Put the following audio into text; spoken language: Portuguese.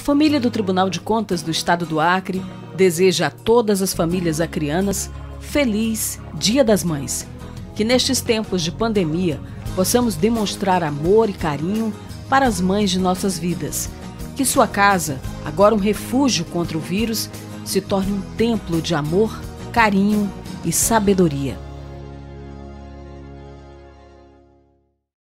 família do Tribunal de Contas do Estado do Acre deseja a todas as famílias acrianas feliz Dia das Mães. Que nestes tempos de pandemia possamos demonstrar amor e carinho para as mães de nossas vidas. Que sua casa, agora um refúgio contra o vírus, se torne um templo de amor, carinho e sabedoria.